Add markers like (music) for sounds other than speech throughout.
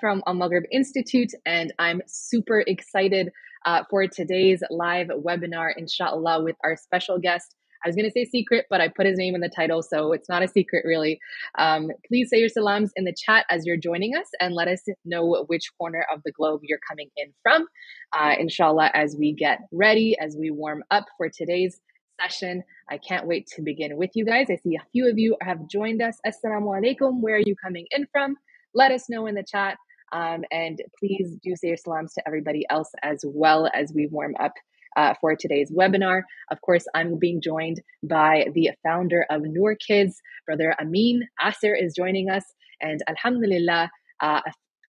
From Al Maghrib Institute, and I'm super excited uh, for today's live webinar, inshallah, with our special guest. I was going to say secret, but I put his name in the title, so it's not a secret really. Um, please say your salams in the chat as you're joining us and let us know which corner of the globe you're coming in from. Uh, inshallah, as we get ready, as we warm up for today's session. I can't wait to begin with you guys. I see a few of you have joined us. Assalamu alaikum. Where are you coming in from? Let us know in the chat. Um, and please do say your salams to everybody else as well as we warm up uh, for today's webinar. Of course, I'm being joined by the founder of Noor Kids, Brother Amin Aaser is joining us. And Alhamdulillah, uh,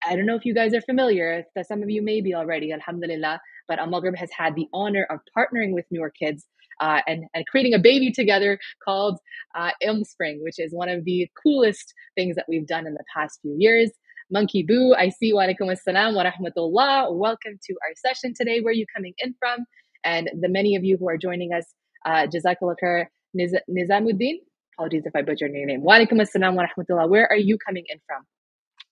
I don't know if you guys are familiar, some of you may be already, Alhamdulillah, but Al Maghrib has had the honor of partnering with Noor Kids uh, and, and creating a baby together called uh, Spring, which is one of the coolest things that we've done in the past few years. Monkey Boo, I see wa alaikum assalam wa rahmatullah. Welcome to our session today. Where are you coming in from? And the many of you who are joining us, uh, Jazakallah khair, Niz- Nizamuddin. Apologies if I butchered your name. Wa alaikum assalam wa rahmatullah. Where are you coming in from?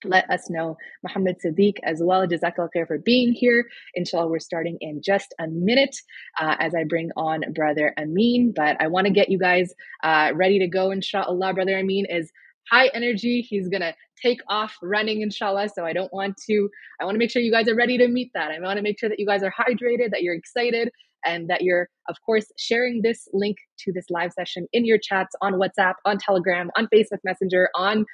Let us know. Muhammad Sadiq as well. Jazakallah khair for being here. Inshallah, we're starting in just a minute uh, as I bring on Brother Amin. But I want to get you guys uh, ready to go. Inshallah, Brother Amin is high energy. He's going to take off running, inshallah. So I don't want to, I want to make sure you guys are ready to meet that. I want to make sure that you guys are hydrated, that you're excited, and that you're, of course, sharing this link to this live session in your chats on WhatsApp, on Telegram, on Facebook Messenger, on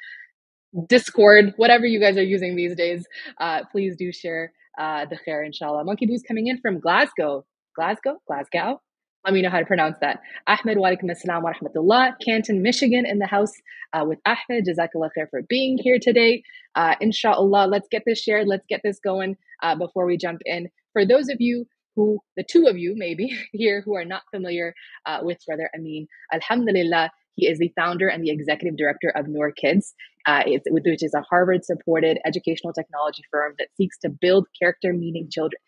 Discord, whatever you guys are using these days, uh, please do share uh, the khair, inshallah. Monkey Boo's coming in from Glasgow. Glasgow? Glasgow? Let me know how to pronounce that. Ahmed, wa alaikum assalam wa rahmatullah. Canton, Michigan in the house uh, with Ahmed. Jazakallah khair for being here today. Uh, inshallah, let's get this shared. Let's get this going uh, before we jump in. For those of you who, the two of you maybe (laughs) here who are not familiar uh, with Brother Amin, Alhamdulillah, he is the founder and the executive director of Noor Kids, uh, which is a Harvard-supported educational technology firm that seeks to build character meaning children,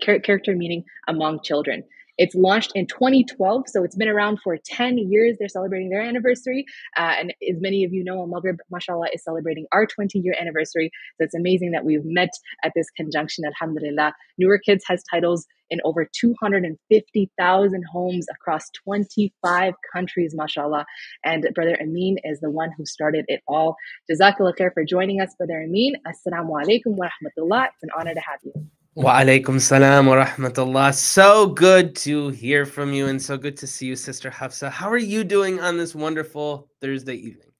character meaning among children. It's launched in 2012, so it's been around for 10 years. They're celebrating their anniversary. Uh, and as many of you know, Al Maghrib, mashallah, is celebrating our 20 year anniversary. So it's amazing that we've met at this conjunction, alhamdulillah. Noor Kids has titles in over 250,000 homes across 25 countries, mashallah. And Brother Amin is the one who started it all. Jazakallah khair for joining us, Brother Amin. Assalamu alaikum wa rahmatullah. It's an honor to have you. Wa alaikum salam wa rahmatullah. So good to hear from you and so good to see you, Sister Hafsa. How are you doing on this wonderful Thursday evening?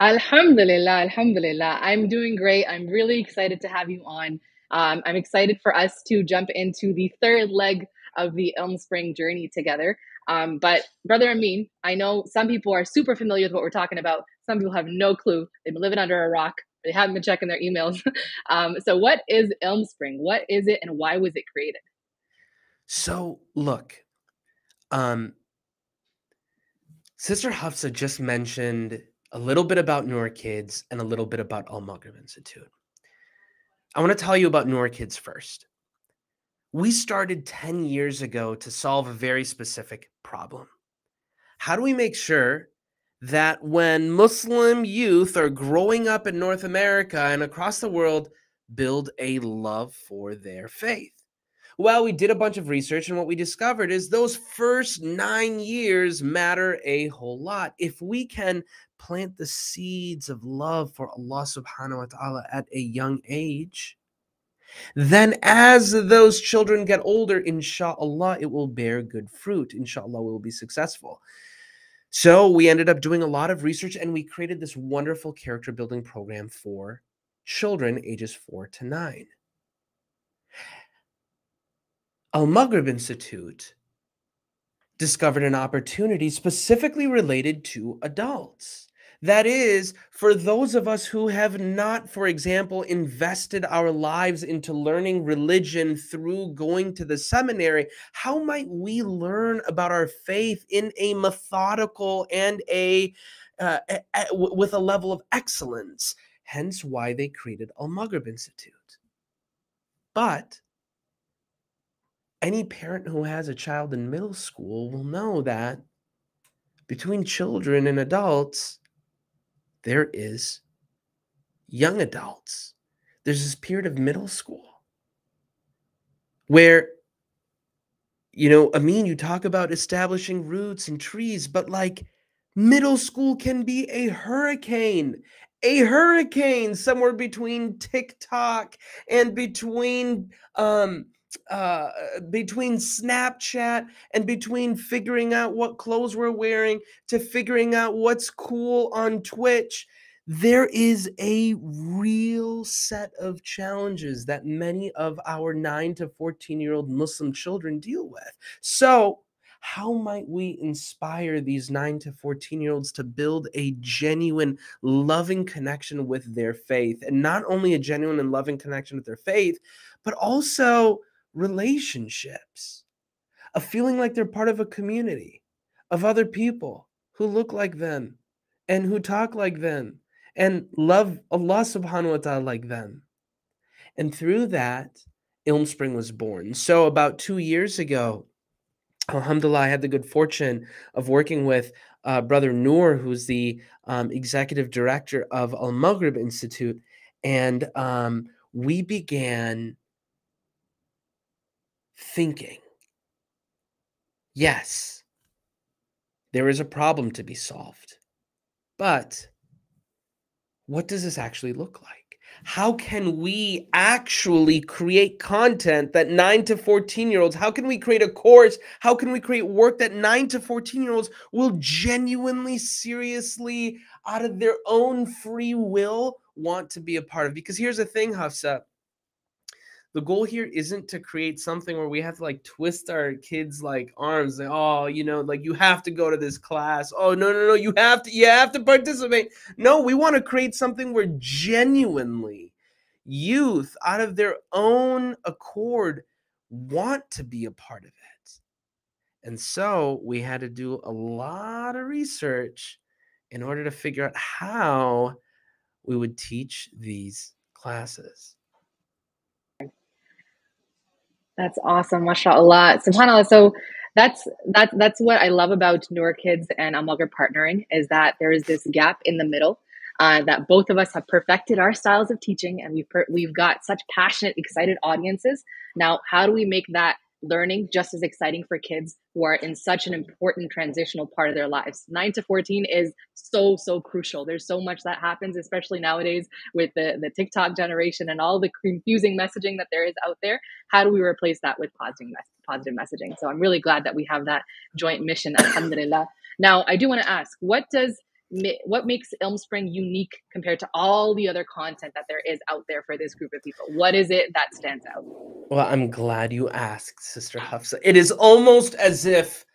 Alhamdulillah, Alhamdulillah. I'm doing great. I'm really excited to have you on. Um, I'm excited for us to jump into the third leg of the Ilm Spring journey together. Um, but Brother Amin, I know some people are super familiar with what we're talking about. Some people have no clue. They've been living under a rock. They haven't been checking their emails. (laughs) um, so, what is Ilm Spring? What is it, and why was it created? So, look, um, Sister Hafsa just mentioned a little bit about Noor Kids and a little bit about Al Maghrib Institute. I want to tell you about Noor Kids first. We started 10 years ago to solve a very specific problem. How do we make sure that when Muslim youth are growing up in North America and across the world, build a love for their faith. Well, we did a bunch of research, and what we discovered is those first nine years matter a whole lot. If we can plant the seeds of love for Allah subhanahu wa ta'ala at a young age, then as those children get older, inshallah, it will bear good fruit. Inshallah, we will be successful. So we ended up doing a lot of research and we created this wonderful character building program for children ages four to nine. Al Maghrib Institute discovered an opportunity specifically related to adults. That is, for those of us who have not, for example, invested our lives into learning religion through going to the seminary, how might we learn about our faith in a methodical and a, uh, a, a with a level of excellence? Hence, why they created Al Maghrib Institute. But any parent who has a child in middle school will know that between children and adults, there is young adults. there's this period of middle school where you know, Amin, you talk about establishing roots and trees, but like middle school can be a hurricane, a hurricane somewhere between TikTok and between um uh between Snapchat and between figuring out what clothes we're wearing to figuring out what's cool on Twitch there is a real set of challenges that many of our 9 to 14 year old Muslim children deal with. So, how might we inspire these 9 to 14 year olds to build a genuine, loving connection with their faith? And not only a genuine and loving connection with their faith, but also relationships, a feeling like they're part of a community of other people who look like them and who talk like them and love Allah subhanahu wa ta'ala like them. And through that, Ilm Spring was born. So about two years ago, Alhamdulillah, I had the good fortune of working with uh, Brother Noor, who's the um, executive director of Al Maghrib Institute. And um, we began thinking yes, there is a problem to be solved, but what does this actually look like? How can we actually create content that 9 to 14 year olds, how can we create a course? How can we create work that 9 to 14 year olds will genuinely, seriously, out of their own free will, want to be a part of? Because here's the thing, Hafsa the goal here isn't to create something where we have to like twist our kids like arms like oh you know like you have to go to this class. Oh no no no you have to you have to participate. No we want to create something where genuinely youth out of their own accord want to be a part of it. And so we had to do a lot of research in order to figure out how we would teach these classes that's awesome, mashallah, subhanallah. So that's that's that's what I love about Noor Kids and Al Maghrib partnering is that there is this gap in the middle. Uh, that both of us have perfected our styles of teaching, and we've per- we've got such passionate, excited audiences. Now, how do we make that learning just as exciting for kids who are in such an important transitional part of their lives. 9 to 14 is so so crucial. There's so much that happens especially nowadays with the the TikTok generation and all the confusing messaging that there is out there. How do we replace that with positive positive messaging? So I'm really glad that we have that joint mission alhamdulillah. Now, I do want to ask, what does what makes Ilm Spring unique compared to all the other content that there is out there for this group of people? What is it that stands out? Well, I'm glad you asked, Sister Hafsa. It is almost as if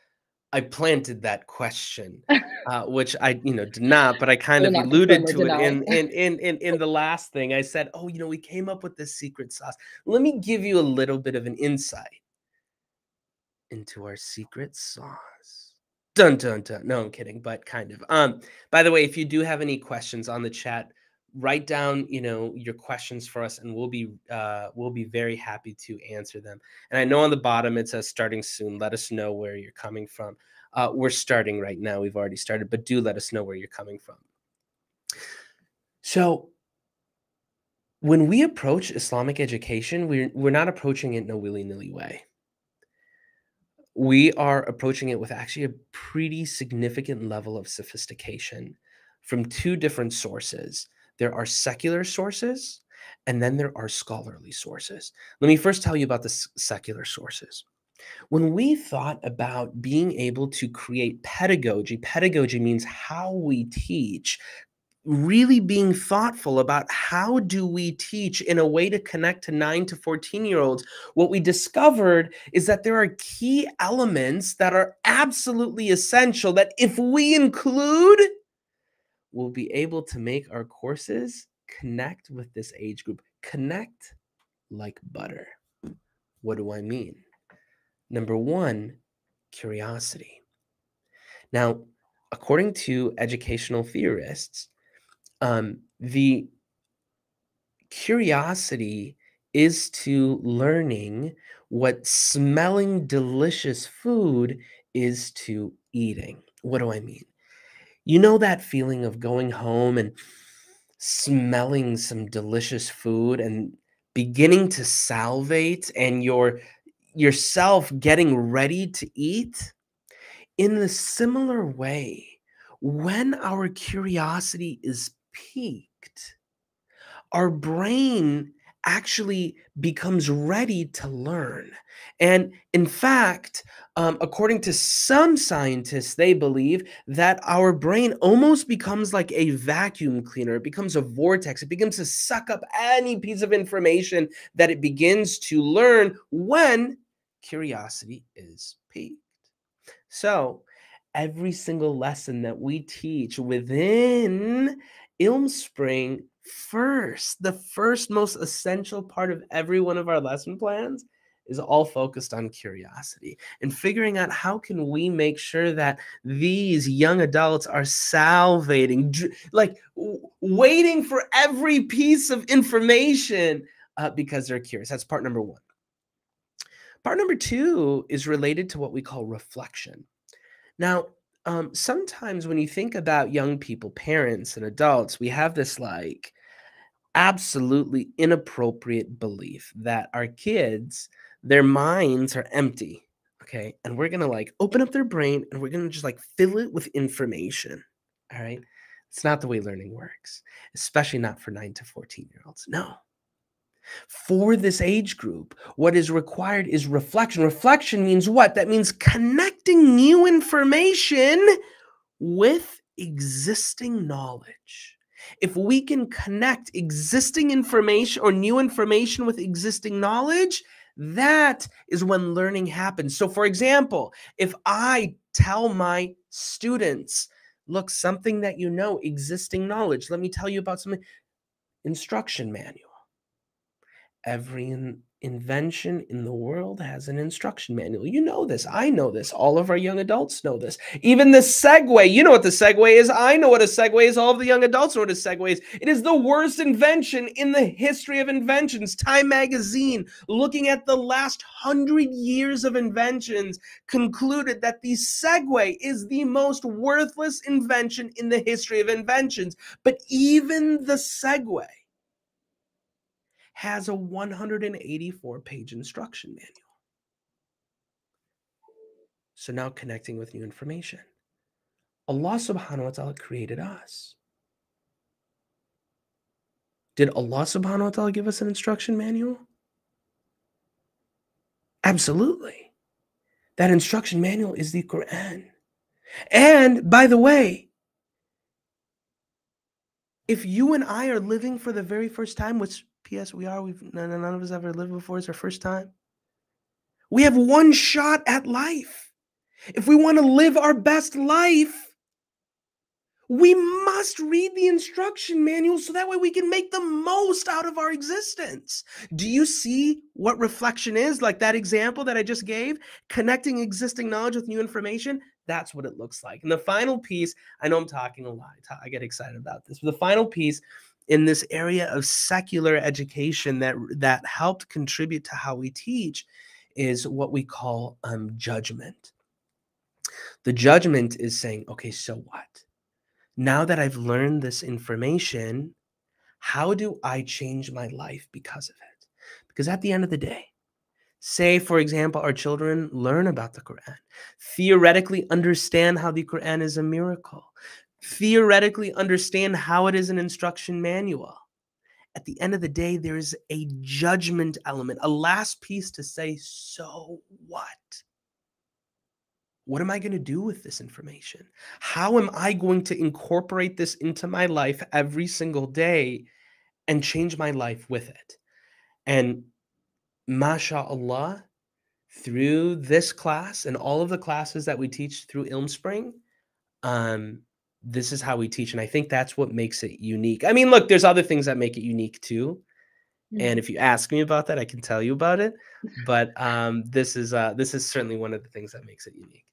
I planted that question, (laughs) uh, which I, you know, did not, but I kind of alluded to it in, in (laughs) in in in the last thing. I said, "Oh, you know, we came up with this secret sauce. Let me give you a little bit of an insight into our secret sauce." Dun dun dun. No, I'm kidding, but kind of. Um, by the way, if you do have any questions on the chat, write down, you know, your questions for us, and we'll be uh we'll be very happy to answer them. And I know on the bottom it says starting soon. Let us know where you're coming from. Uh, we're starting right now. We've already started, but do let us know where you're coming from. So when we approach Islamic education, we're we're not approaching it in a willy-nilly way we are approaching it with actually a pretty significant level of sophistication from two different sources. There are secular sources, and then there are scholarly sources. Let me first tell you about the secular sources. When we thought about being able to create pedagogy, pedagogy means how we teach, really being thoughtful about how do we teach in a way to connect to 9 to 14 year olds what we discovered is that there are key elements that are absolutely essential that if we include we'll be able to make our courses connect with this age group. Connect like butter. What do i mean? Number 1 curiosity. Now according to educational theorists um, the curiosity is to learning what smelling delicious food is to eating. What do I mean? You know that feeling of going home and smelling some delicious food and beginning to salivate and your yourself getting ready to eat in the similar way when our curiosity is piqued our brain actually becomes ready to learn. And in fact, um, according to some scientists, they believe that our brain almost becomes like a vacuum cleaner. It becomes a vortex. It begins to suck up any piece of information that it begins to learn when curiosity is piqued. So, every single lesson that we teach within Ilmspring first, the first most essential part of every one of our lesson plans is all focused on curiosity and figuring out how can we make sure that these young adults are salivating like waiting for every piece of information uh, because they're curious. That's part number one. Part number two is related to what we call reflection. Now um, sometimes when you think about young people, parents and adults, we have this like absolutely inappropriate belief that our kids, their minds are empty. Okay. And we're going to like open up their brain and we're going to just like fill it with information. All right. It's not the way learning works, especially not for nine to 14 year olds. No. For this age group, what is required is reflection. Reflection means what? That means connecting new information with existing knowledge. If we can connect existing information or new information with existing knowledge, that is when learning happens. So, for example, if I tell my students, look, something that you know, existing knowledge, let me tell you about something, instruction manual every in, invention in the world has an instruction manual. You know this. I know this. All of our young adults know this. Even the Segway. You know what the Segway is. I know what a Segway is. All of the young adults know what a Segway is. It is the worst invention in the history of inventions. Time magazine, looking at the last hundred years of inventions, concluded that the Segway is the most worthless invention in the history of inventions. But even the Segway has a 184 page instruction manual. So now connecting with new information. Allah subhanahu wa ta'ala created us. Did Allah subhanahu wa ta'ala give us an instruction manual? Absolutely. That instruction manual is the Quran. And by the way, if you and I are living for the very first time, which P.S. We are. We've none, none of us ever lived before. It's our first time. We have one shot at life. If we want to live our best life, we must read the instruction manual so that way we can make the most out of our existence. Do you see what reflection is? Like that example that I just gave, connecting existing knowledge with new information. That's what it looks like. And the final piece, I know I'm talking a lot. I get excited about this. But the final piece in this area of secular education that that helped contribute to how we teach is what we call um, judgment. The judgment is saying, okay, so what? Now that I've learned this information, how do I change my life because of it? Because at the end of the day, say, for example, our children learn about the Quran, theoretically understand how the Quran is a miracle, theoretically understand how it is an instruction manual. At the end of the day, there is a judgment element, a last piece to say, so what? What am I going to do with this information? How am I going to incorporate this into my life every single day and change my life with it? And mashallah, through this class and all of the classes that we teach through Ilmspring, um, this is how we teach and i think that's what makes it unique. I mean look there's other things that make it unique too mm-hmm. and if you ask me about that i can tell you about it but um this is uh this is certainly one of the things that makes it unique.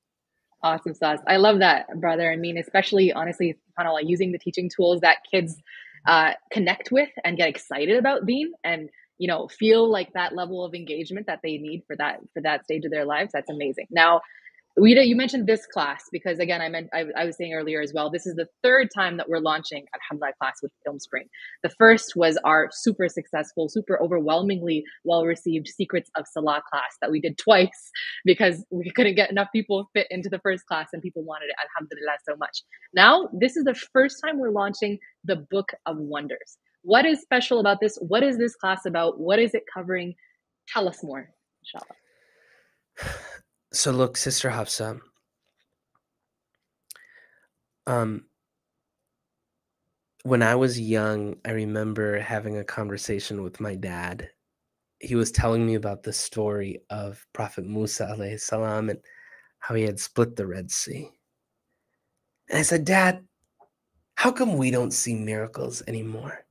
Awesome sauce. I love that brother. I mean especially honestly kind of like using the teaching tools that kids uh connect with and get excited about being and you know feel like that level of engagement that they need for that for that stage of their lives that's amazing. Now we you mentioned this class because again, I meant I, I, was saying earlier as well. This is the third time that we're launching Alhamdulillah class with Ilmspring. The first was our super successful, super overwhelmingly well received Secrets of Salah class that we did twice because we couldn't get enough people fit into the first class and people wanted it. Alhamdulillah so much. Now this is the first time we're launching the Book of Wonders. What is special about this? What is this class about? What is it covering? Tell us more, inshallah. So look, Sister Hafsa. Um, when I was young, I remember having a conversation with my dad. He was telling me about the story of Prophet Musa alayhi salam and how he had split the Red Sea. And I said, Dad, how come we don't see miracles anymore?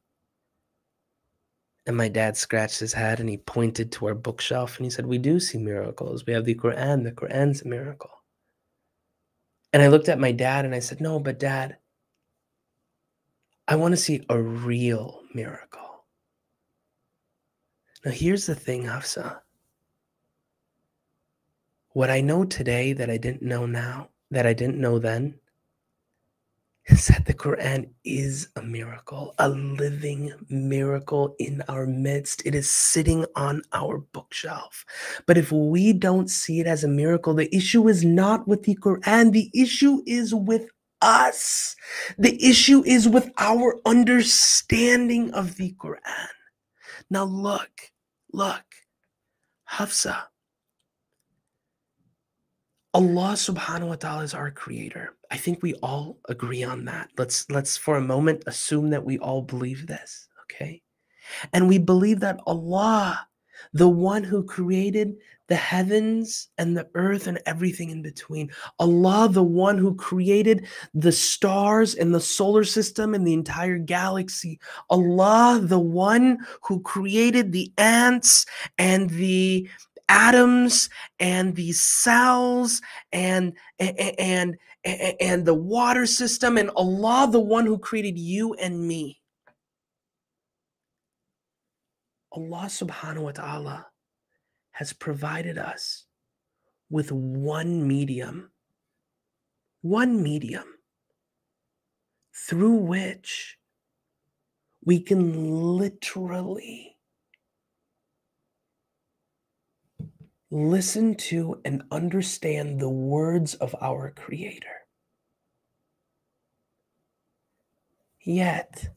And my dad scratched his head and he pointed to our bookshelf and he said, We do see miracles. We have the Quran. The Quran's a miracle. And I looked at my dad and I said, No, but dad, I want to see a real miracle. Now, here's the thing, Hafsa. What I know today that I didn't know now, that I didn't know then, is that the Quran is a miracle, a living miracle in our midst. It is sitting on our bookshelf. But if we don't see it as a miracle, the issue is not with the Quran, the issue is with us. The issue is with our understanding of the Quran. Now, look, look, Hafsa, Allah subhanahu wa ta'ala is our creator. I think we all agree on that. Let's let's for a moment assume that we all believe this, okay? And we believe that Allah, the one who created the heavens and the earth and everything in between, Allah, the one who created the stars and the solar system and the entire galaxy, Allah, the one who created the ants and the atoms and the cells and and and, and the water system and Allah the one who created you and me. Allah subhanahu wa ta'ala has provided us with one medium one medium through which we can literally listen to and understand the words of our Creator. Yet,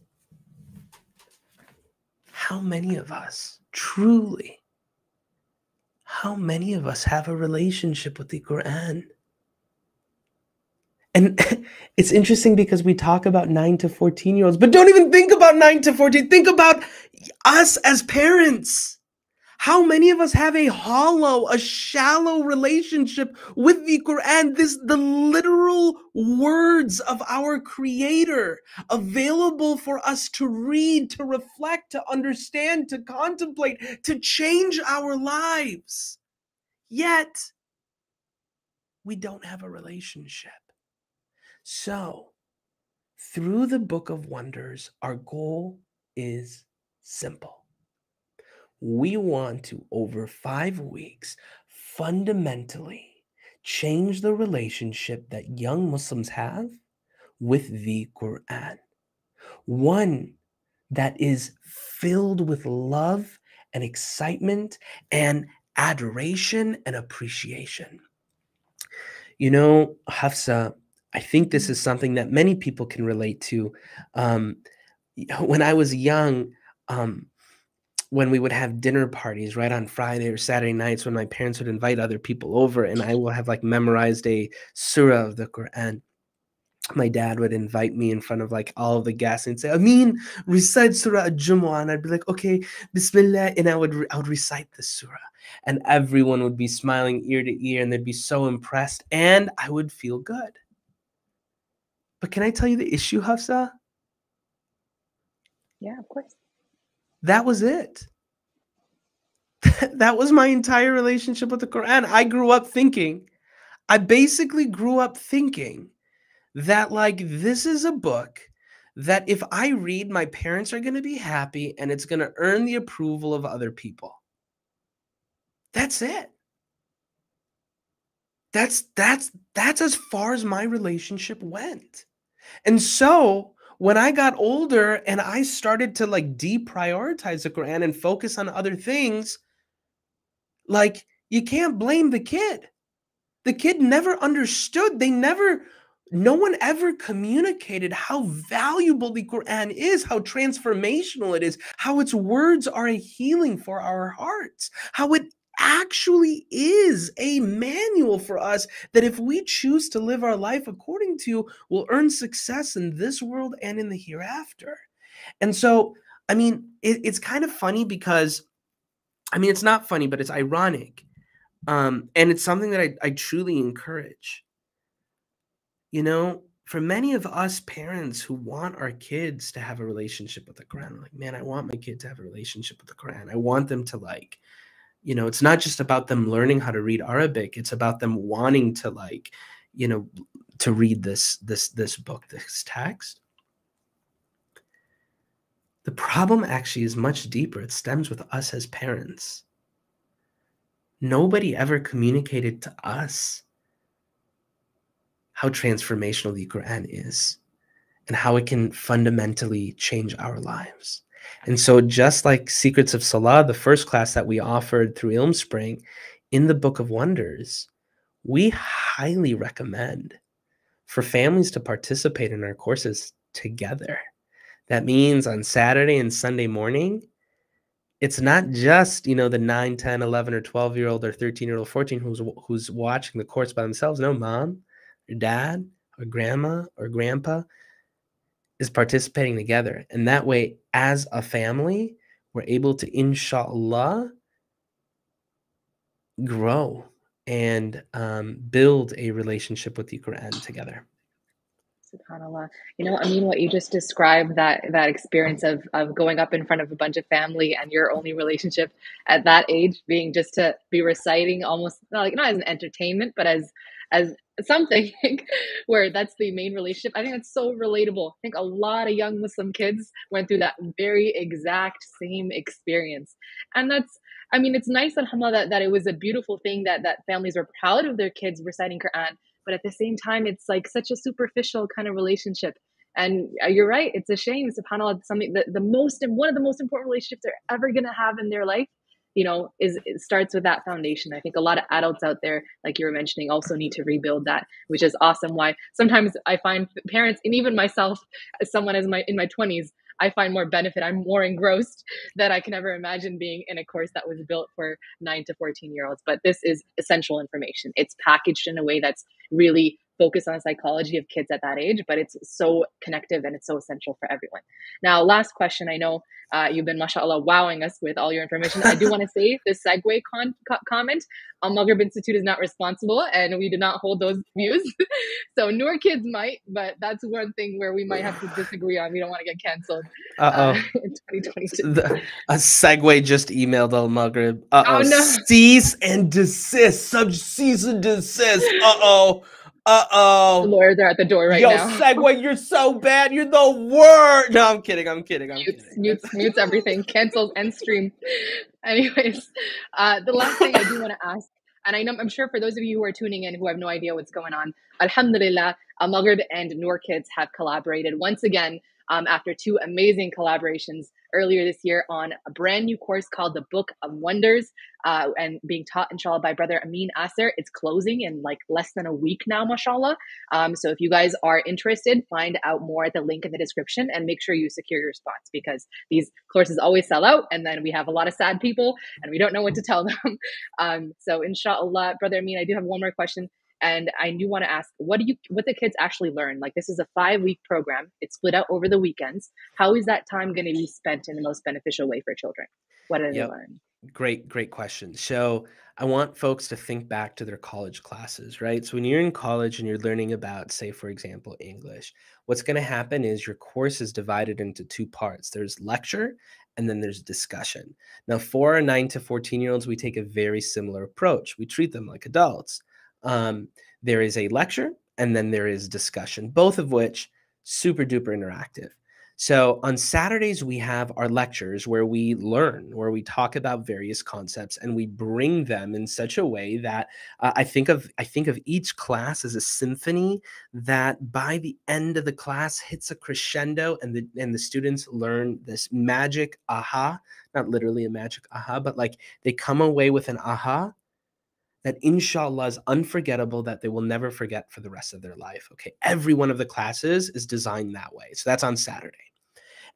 how many of us truly, how many of us have a relationship with the Quran? And (laughs) it's interesting because we talk about 9 to 14 year olds, but don't even think about 9 to 14. Think about us as parents. How many of us have a hollow, a shallow relationship with the Quran? This the literal words of our creator available for us to read, to reflect, to understand, to contemplate, to change our lives. Yet we don't have a relationship. So, through the book of wonders, our goal is simple we want to, over five weeks, fundamentally change the relationship that young Muslims have with the Quran. One that is filled with love and excitement and adoration and appreciation. You know, Hafsa, I think this is something that many people can relate to. Um, (laughs) when I was young, um, when we would have dinner parties right on Friday or Saturday nights when my parents would invite other people over and I will have like memorized a surah of the Quran. My dad would invite me in front of like all of the guests and say, Amin, recite Surah Al-Jumu'ah. And I'd be like, okay, Bismillah. And I would, re- I would recite the surah. And everyone would be smiling ear to ear and they'd be so impressed. And I would feel good. But can I tell you the issue, Hafsa? Yeah, of course that was it. (laughs) that was my entire relationship with the Quran. I grew up thinking, I basically grew up thinking that, like, this is a book that if I read, my parents are going to be happy and it's going to earn the approval of other people. That's it. that's that's that's as far as my relationship went. And so when I got older and I started to like deprioritize the Quran and focus on other things, like you can't blame the kid. The kid never understood. They never no one ever communicated how valuable the Quran is, how transformational it is, how its words are a healing for our hearts, how it actually is a manual for us that if we choose to live our life according to, will earn success in this world and in the hereafter. And so, I mean, it, it's kind of funny because, I mean, it's not funny, but it's ironic. Um, and it's something that I, I truly encourage you know, for many of us parents who want our kids to have a relationship with the Quran, like, man, I want my kid to have a relationship with the Quran. I want them to like, you know, it's not just about them learning how to read Arabic. It's about them wanting to like, you know, to read this this this book, this text. The problem actually is much deeper. It stems with us as parents. Nobody ever communicated to us how transformational the Quran is and how it can fundamentally change our lives. And so, just like Secrets of Salah, the first class that we offered through Ilm Spring in the Book of Wonders, we highly recommend for families to participate in our courses together. That means on Saturday and Sunday morning, it's not just you know the 9 10 11 or 12 year old or 13 year old 14 who's who's watching the course by themselves no mom or dad or grandma or grandpa is participating together. And that way, as a family, we're able to, inshallah, grow and um, build a relationship with the Quran together. SubhanAllah. You know, I mean, what you just described that that experience of of going up in front of a bunch of family and your only relationship at that age being just to be reciting almost not like not as an entertainment, but as as something (laughs) where that's the main relationship. I think that's so relatable. I think a lot of young Muslim kids went through that very exact same experience. And that's I mean, it's nice, alhamdulillah, that, that it was a beautiful thing that, that families were proud of their kids reciting Quran. But at the same time, it's like such a superficial kind of relationship. And uh, you're right, it's a shame, subhanAllah, something that the most and one of the most important relationships they're ever going to have in their life you know is it starts with that foundation. I think a lot of adults out there like you were mentioning also need to rebuild that which is awesome. Why? Sometimes i find parents and even myself as someone as my in my 20s i find more benefit. I'm more engrossed (laughs) that i can ever imagine being in a course that was built for 9 to 14 year olds. But this is essential information. It's packaged in a way that's really focused on the psychology of kids at that age, but it's so connective and it's so essential for everyone. Now, last question. I know uh, you've been, mashallah, wowing us with all your information. I do want to (laughs) say the Segway con- co- comment Al Maghrib Institute is not responsible and we do not hold those views. (laughs) so, Noor Kids might, but that's one thing where we might have to disagree on. We don't want to get canceled uh, (laughs) in 2022. The, a Segway just emailed Al Maghrib. Uh oh. No. Cease and desist. Sub cease and desist. Uh oh. Uh oh. lawyers are at the door right now. Yo, now. Segway, (laughs) you're so bad. You're the worst. No, I'm kidding. I'm kidding. I'm mutes, kidding. Mutes, mutes everything. (laughs) Cancels and stream. Anyways, uh, the last thing I do want to ask, and I know I'm sure for those of you who are tuning in who have no idea what's going on, Alhamdulillah, Al Maghrib and Noor Kids have collaborated once again um, after two amazing collaborations earlier this year on a brand new course called the Book of Wonders uh, and being taught, inshallah, by brother Amin Aaser. It's closing in like less than a week now, mashallah. Um, so if you guys are interested, find out more at the link in the description and make sure you secure your spots because these courses always sell out and then we have a lot of sad people and we don't know what to tell (laughs) them. Um, so inshallah, brother Amin, I do have one more question. And I do want to ask, what do you, what the kids actually learn? Like this is a five week program. It's split out over the weekends. How is that time going to be spent in the most beneficial way for children? What do yep. they learn? Great, great question. So I want folks to think back to their college classes, right? So when you're in college and you're learning about, say, for example, English, what's going to happen is your course is divided into two parts. There's lecture and then there's discussion. Now, for our 9 to 14 year olds, we take a very similar approach. We treat them like adults um, there is a lecture and then there is discussion, both of which super duper interactive. So on Saturdays, we have our lectures where we learn, where we talk about various concepts, and we bring them in such a way that uh, I think of I think of each class as a symphony that by the end of the class hits a crescendo, and the and the students learn this magic aha, not literally a magic aha, but like they come away with an aha that inshallah is unforgettable that they will never forget for the rest of their life. Okay. Every one of the classes is designed that way. So that's on Saturday.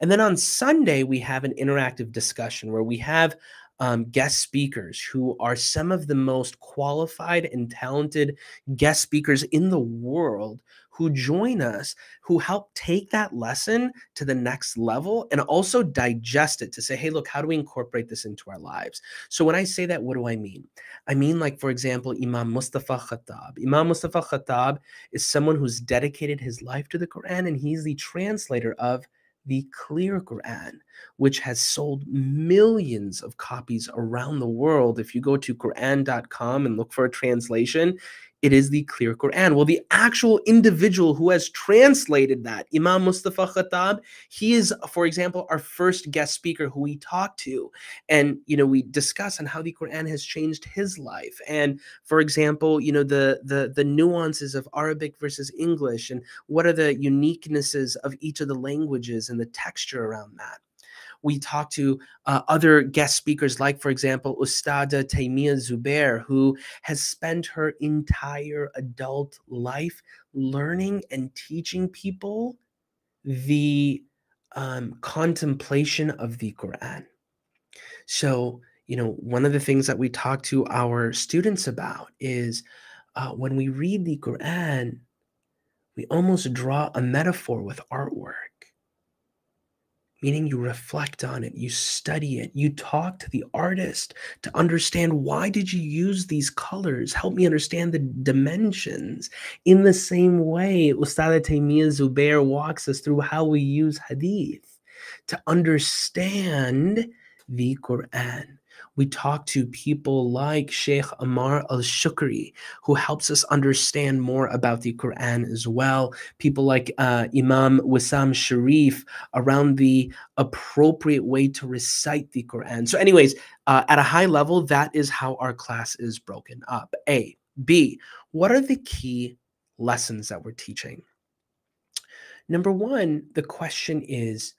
And then on Sunday, we have an interactive discussion where we have um, guest speakers who are some of the most qualified and talented guest speakers in the world who join us, who help take that lesson to the next level and also digest it to say, hey, look, how do we incorporate this into our lives? So when I say that, what do I mean? I mean, like, for example, Imam Mustafa Khattab. Imam Mustafa Khattab is someone who's dedicated his life to the Quran and he's the translator of the clear Quran, which has sold millions of copies around the world. If you go to Quran.com and look for a translation, it is the clear Quran. Well, the actual individual who has translated that, Imam Mustafa Khattab, he is, for example, our first guest speaker who we talk to. And, you know, we discuss on how the Quran has changed his life. And for example, you know, the the the nuances of Arabic versus English and what are the uniquenesses of each of the languages and the texture around that we talk to uh, other guest speakers, like, for example, Ustada Taimiyyah Zubair, who has spent her entire adult life learning and teaching people the um, contemplation of the Quran. So, you know, one of the things that we talk to our students about is uh, when we read the Quran, we almost draw a metaphor with artwork meaning you reflect on it you study it you talk to the artist to understand why did you use these colors? Help me understand the dimensions. In the same way Ustada Taimiyyah Zubair walks us through how we use hadith to understand the Quran we talk to people like Sheikh Amar al Shukri, who helps us understand more about the Quran as well. People like uh, Imam Wissam Sharieff around the appropriate way to recite the Quran. So, anyways, uh, at a high level, that is how our class is broken up. A. B. What are the key lessons that we're teaching? Number one, the question is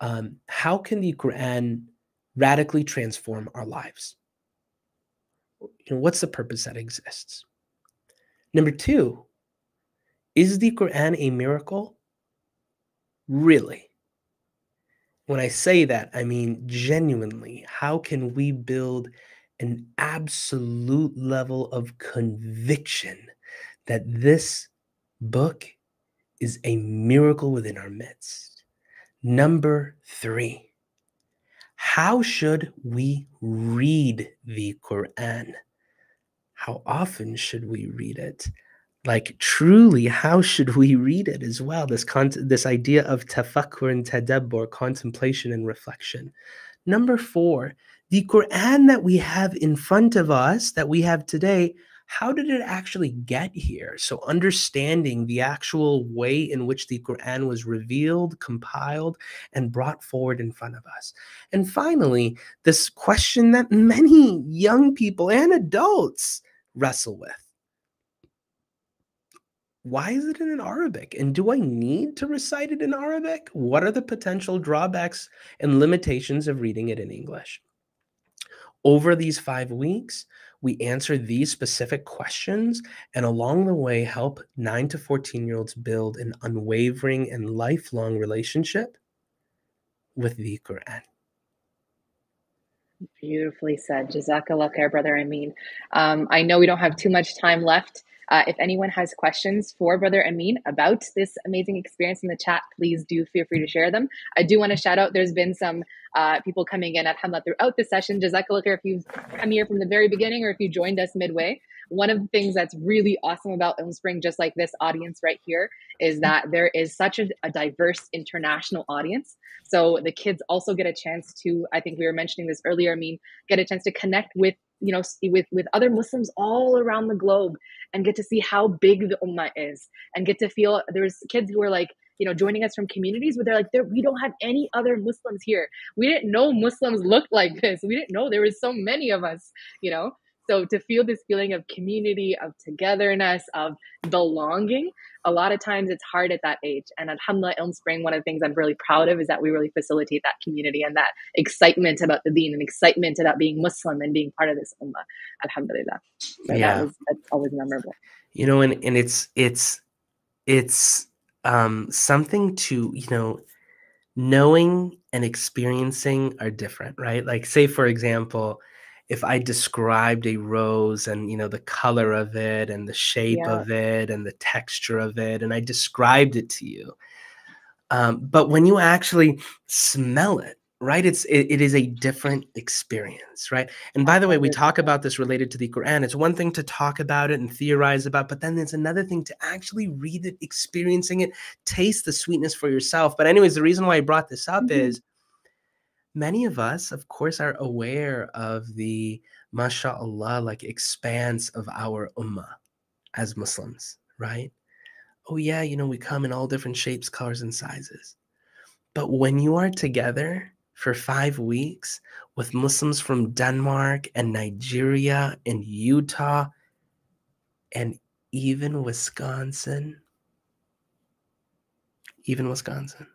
um, how can the Quran radically transform our lives. You know, what's the purpose that exists? Number two, is the Quran a miracle? Really? When I say that, I mean genuinely, how can we build an absolute level of conviction that this book is a miracle within our midst? Number three, how should we read the Quran? How often should we read it? Like truly, how should we read it as well? This con- this idea of tafakkur and tadabbur, contemplation and reflection. Number four, the Quran that we have in front of us, that we have today, how did it actually get here? So, understanding the actual way in which the Quran was revealed, compiled, and brought forward in front of us. And finally, this question that many young people and adults wrestle with why is it in Arabic? And do I need to recite it in Arabic? What are the potential drawbacks and limitations of reading it in English? Over these five weeks, we answer these specific questions and along the way help 9 to 14 year olds build an unwavering and lifelong relationship with the Quran. Beautifully said. Jazakallah khair, brother Amin. Um, I know we don't have too much time left. Uh, if anyone has questions for Brother Amin about this amazing experience in the chat, please do feel free to share them. I do want to shout out, there's been some uh, people coming in at Hamla throughout the session. Jazakallah khair if you've come here from the very beginning or if you joined us midway. One of the things that's really awesome about Ilm Spring, just like this audience right here, is that there is such a, a diverse international audience. So the kids also get a chance to, I think we were mentioning this earlier, I mean, get a chance to connect with you know with with other muslims all around the globe and get to see how big the ummah is and get to feel there's kids who are like you know, joining us from communities where they're like, we don't have any other Muslims here. We didn't know Muslims looked like this. We didn't know there was so many of us, you know. So to feel this feeling of community, of togetherness, of belonging, a lot of times it's hard at that age. And Alhamdulillah, Ilm Spring, one of the things I'm really proud of is that we really facilitate that community and that excitement about the deen and excitement about being Muslim and being part of this ummah. Alhamdulillah. So yeah. that was that's always memorable. You know, and, and it's it's it's um something to, you know, knowing and experiencing are different, right? Like say for example, if I described a rose and you know the color of it and the shape yeah. of it and the texture of it, and I described it to you, um, but when you actually smell it, right, it's it, it is a different experience, right? And by the way, we talk about this related to the Quran. It's one thing to talk about it and theorize about, but then there's another thing to actually read it, experiencing it, taste the sweetness for yourself. But anyways, the reason why I brought this up mm-hmm. is many of us, of course, are aware of the mashallah, like expanse of our ummah as Muslims, right? Oh, yeah, you know, we come in all different shapes, colors, and sizes. But when you are together for five weeks with Muslims from Denmark and Nigeria and Utah and even Wisconsin, even Wisconsin,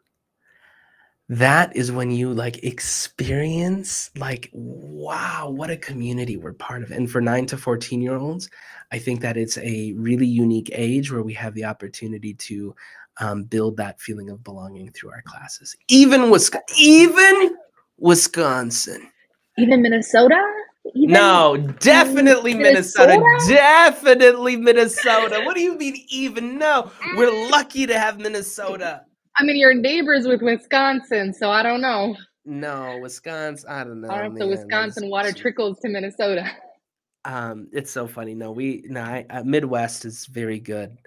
that is when you like experience like wow what a community we're part of and for 9 to 14 year olds i think that it's a really unique age where we have the opportunity to um, build that feeling of belonging through our classes even wisconsin even wisconsin even minnesota even no, definitely Minnesota. Minnesota. Definitely Minnesota. What do you mean, even? No, we're lucky to have Minnesota. I mean, you're neighbors with Wisconsin, so I don't know. No, Wisconsin. I don't know. I don't know. Wisconsin water trickles to Minnesota. Um, it's so funny. No, we no, I, uh, Midwest is very good.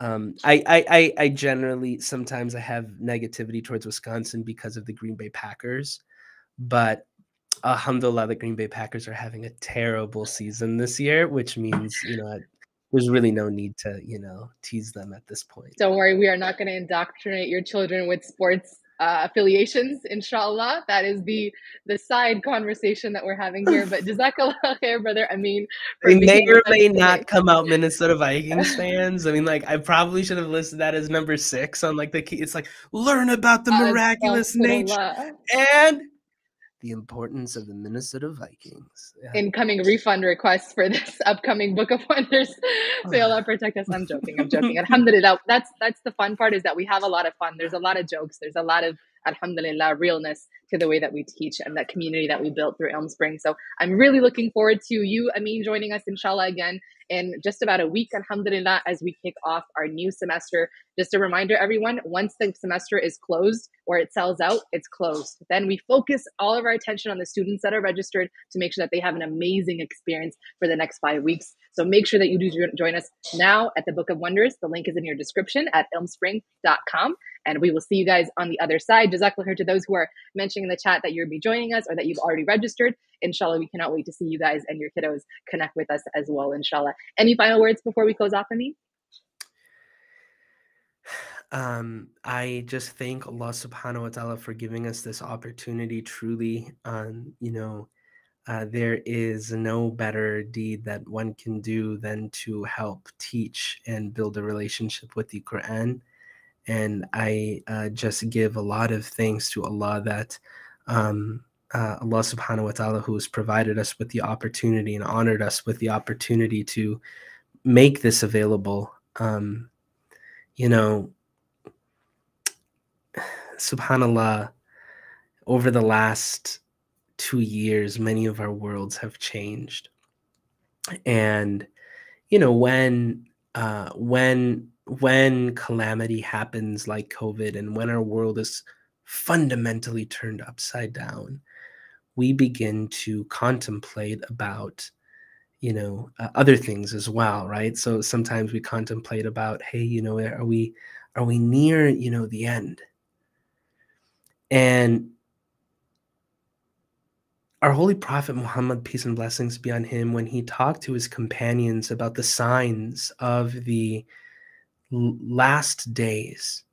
Um, I, I, I, I generally sometimes I have negativity towards Wisconsin because of the Green Bay Packers, but alhamdulillah, the Green Bay Packers are having a terrible season this year, which means you know there's really no need to, you know, tease them at this point. Don't worry, we are not going to indoctrinate your children with sports uh, affiliations, inshallah. That is the the side conversation that we're having here. But (laughs) jazakallah khair, brother. I mean, they may or may not come out Minnesota Vikings (laughs) fans. I mean, like I probably should have listed that as number six on like the key. It's like learn about the miraculous nature and the importance of the Minnesota Vikings. Yeah. Incoming refund requests for this (laughs) upcoming Book of Wonders. Oh, May Allah protect us. I'm joking. I'm (laughs) joking. Alhamdulillah. That's that's the fun part is that we have a lot of fun. There's a lot of jokes. There's a lot of alhamdulillah realness to the way that we teach and that community that we built through Ilm Spring. So I'm really looking forward to you, Amin, joining us inshallah again in just about a week, alhamdulillah, as we kick off our new semester. Just a reminder, everyone, once the semester is closed or it sells out, it's closed. Then we focus all of our attention on the students that are registered to make sure that they have an amazing experience for the next five weeks. So make sure that you do join us now at the Book of Wonders. The link is in your description at ilmspring.com. And we will see you guys on the other side. Jazakallah to those who are mentioning in the chat that you'll be joining us or that you've already registered. Inshallah, we cannot wait to see you guys and your kiddos connect with us as well, inshallah. Any final words before we close off, Amin? (sighs) Um, I just thank Allah subhanahu wa ta'ala for giving us this opportunity truly. Um, you know, uh, there is no better deed that one can do than to help teach and build a relationship with the Quran. And I uh, just give a lot of thanks to Allah that um, uh, Allah subhanahu wa ta'ala, who has provided us with the opportunity and honored us with the opportunity to make this available. Um, you know, subhanallah, over the last two years, many of our worlds have changed. And, you know, when uh, when when calamity happens like COVID and when our world is fundamentally turned upside down, we begin to contemplate about you know uh, other things as well right? So sometimes we contemplate about hey you know are we are we near you know the end? And our holy prophet muhammad peace and blessings be on him when he talked to his companions about the signs of the last days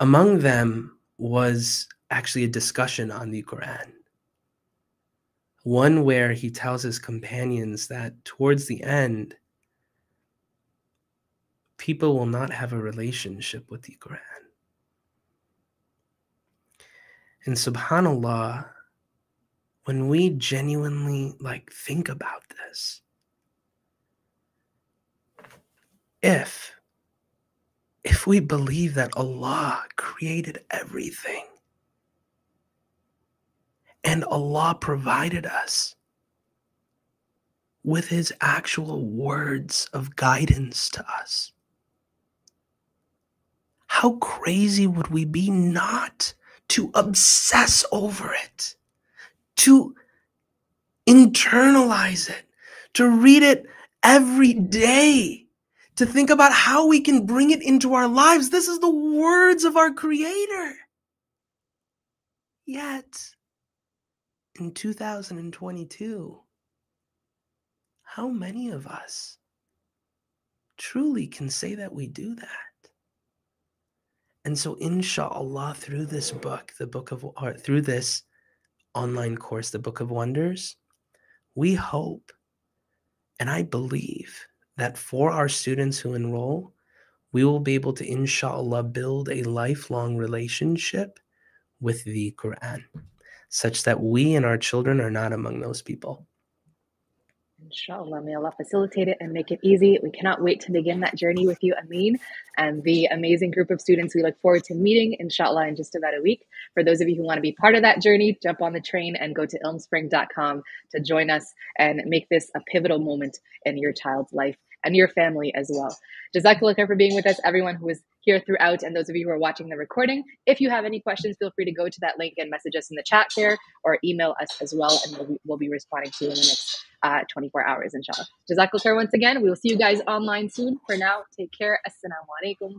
Among them was actually a discussion on the Quran. One where he tells his companions that towards the end, people will not have a relationship with the Quran. And subhanAllah, when we genuinely like think about this, if if we believe that Allah created everything and Allah provided us with his actual words of guidance to us, how crazy would we be not to obsess over it, to internalize it, to read it every day? To think about how we can bring it into our lives. This is the words of our Creator. Yet, in 2022, how many of us truly can say that we do that? And so, inshallah, through this book, the book of, or through this online course, the Book of Wonders, we hope and I believe that for our students who enroll, we will be able to, inshallah, build a lifelong relationship with the Quran, such that we and our children are not among those people. Inshallah, may Allah facilitate it and make it easy. We cannot wait to begin that journey with you, Amin, and the amazing group of students we look forward to meeting, inshallah, in just about a week. For those of you who want to be part of that journey, jump on the train and go to ilmspring.com to join us and make this a pivotal moment in your child's life and your family as well. Jazakallah for being with us, everyone who was here throughout, and those of you who are watching the recording. If you have any questions, feel free to go to that link and message us in the chat there or email us as well, and we'll, we'll be responding to you in the next uh, 24 hours, inshallah. Jazakallah once again. We will see you guys online soon. For now, take care. Assalamu alaikum.